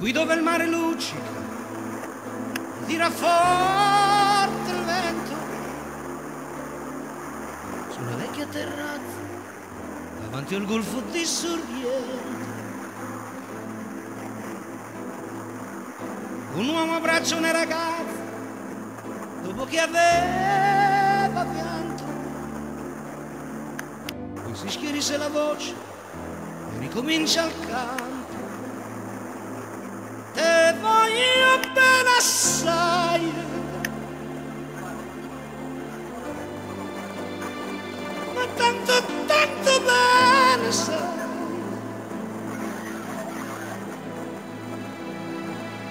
qui dove il mare luccica, tira forte il vento, sulla vecchia terrazza, davanti al golfo di Sorrento. Un uomo abbraccia una ragazza dopo che aveva pianto. Poi si schierisse la voce e ricomincia il canto. Te voglio bene assai. Ma tanto, tanto bene sai.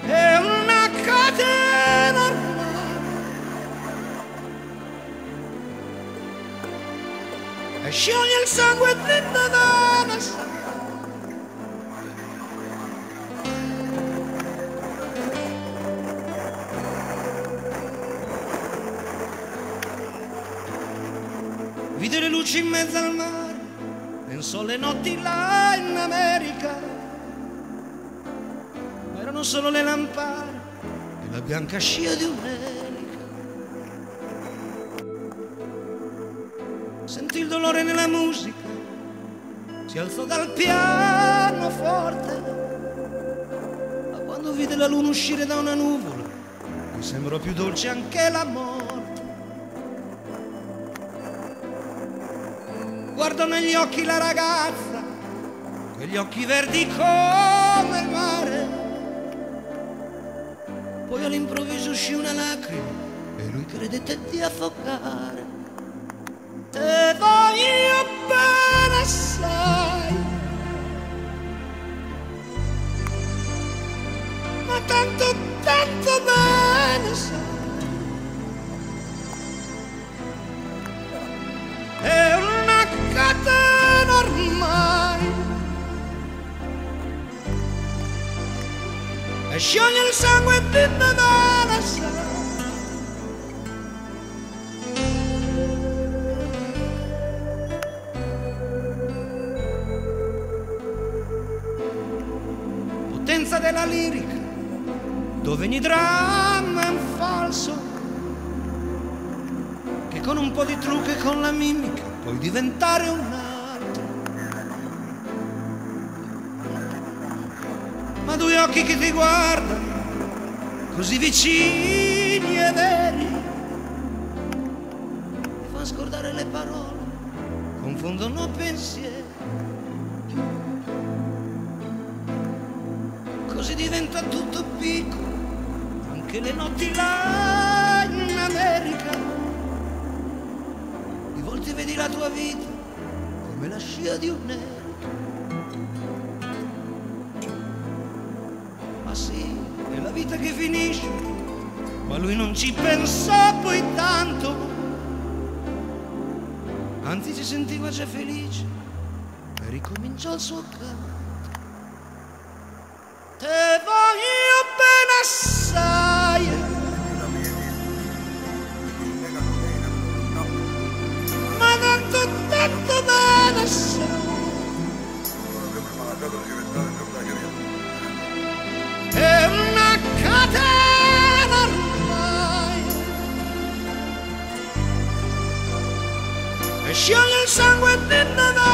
È una catena ormai. E scioglie il sangue dentro da me Vide le luci in mezzo al mare, pensò le notti là in America. Ma erano solo le lampade e la bianca scia di un'elica. Sentì il dolore nella musica, si alzò dal piano forte. Ma quando vide la luna uscire da una nuvola, gli sembrò più dolce anche la guardo negli occhi la ragazza, quegli occhi verdi come il mare. Poi all'improvviso uscì una lacrima e lui credette di affogare. Te voglio bene assai, E scioglie il sangue di Natale sai. Potenza della lirica Dove ogni dramma è un falso che con un po' di trucco e con la mimica puoi diventare un altro. Due occhi che ti guardano, così vicini e veri, ti fanno scordare le parole, confondono pensieri. Così diventa tutto piccolo, anche le notti là in America di volte vedi la tua vita come la scia di un nero. Vita che finisce, ma lui non ci pensò poi tanto. Anzi si sentiva già felice e ricominciò il suo canto. Te voglio bene assai. ma tanto, tanto e scioglie il sangue di Natale